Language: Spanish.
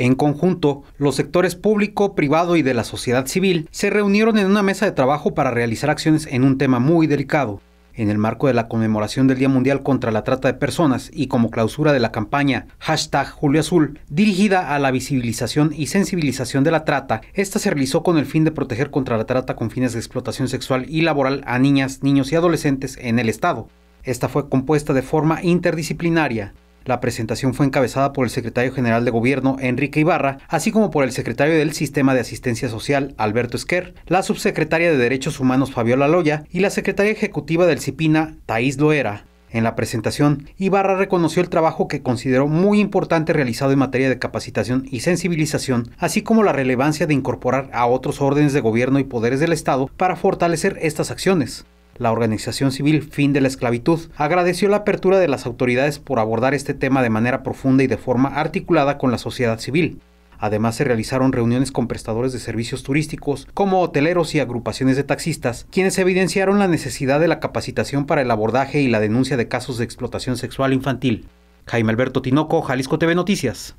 En conjunto, los sectores público, privado y de la sociedad civil se reunieron en una mesa de trabajo para realizar acciones en un tema muy delicado. En el marco de la conmemoración del Día Mundial contra la Trata de Personas y como clausura de la campaña hashtag Julio Azul, dirigida a la visibilización y sensibilización de la trata, esta se realizó con el fin de proteger contra la trata con fines de explotación sexual y laboral a niñas, niños y adolescentes en el Estado. Esta fue compuesta de forma interdisciplinaria. La presentación fue encabezada por el secretario general de Gobierno, Enrique Ibarra, así como por el secretario del Sistema de Asistencia Social, Alberto Esquer, la subsecretaria de Derechos Humanos, Fabiola Loya, y la secretaria ejecutiva del CIPINA, Thais Loera. En la presentación, Ibarra reconoció el trabajo que consideró muy importante realizado en materia de capacitación y sensibilización, así como la relevancia de incorporar a otros órdenes de gobierno y poderes del Estado para fortalecer estas acciones. La organización civil Fin de la Esclavitud agradeció la apertura de las autoridades por abordar este tema de manera profunda y de forma articulada con la sociedad civil. Además se realizaron reuniones con prestadores de servicios turísticos, como hoteleros y agrupaciones de taxistas, quienes evidenciaron la necesidad de la capacitación para el abordaje y la denuncia de casos de explotación sexual infantil. Jaime Alberto Tinoco, Jalisco TV Noticias.